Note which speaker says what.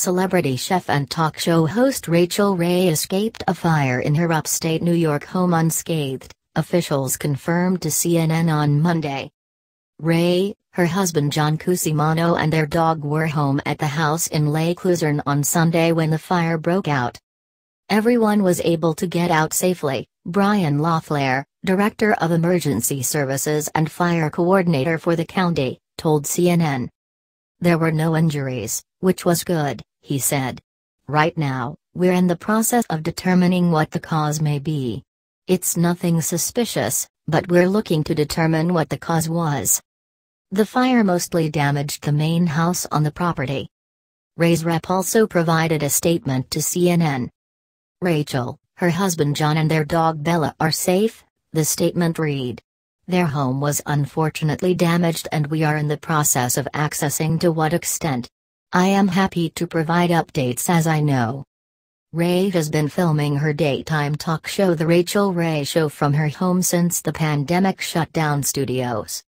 Speaker 1: Celebrity chef and talk show host Rachael Ray escaped a fire in her upstate New York home unscathed, officials confirmed to CNN on Monday. Ray, her husband John Cusimano and their dog were home at the house in Lake Luzerne on Sunday when the fire broke out. Everyone was able to get out safely, Brian LaFlure, Director of Emergency Services and Fire Coordinator for the county, told CNN. There were no injuries, which was good, he said. Right now, we're in the process of determining what the cause may be. It's nothing suspicious, but we're looking to determine what the cause was. The fire mostly damaged the main house on the property. Ray's rep also provided a statement to CNN. Rachael, her husband John and their dog Bella are safe, the statement read. Their home was unfortunately damaged and we are in the process of accessing to what extent. I am happy to provide updates as I know. Ray has been filming her daytime talk show The Rachael Ray Show from her home since the pandemic shut down studios.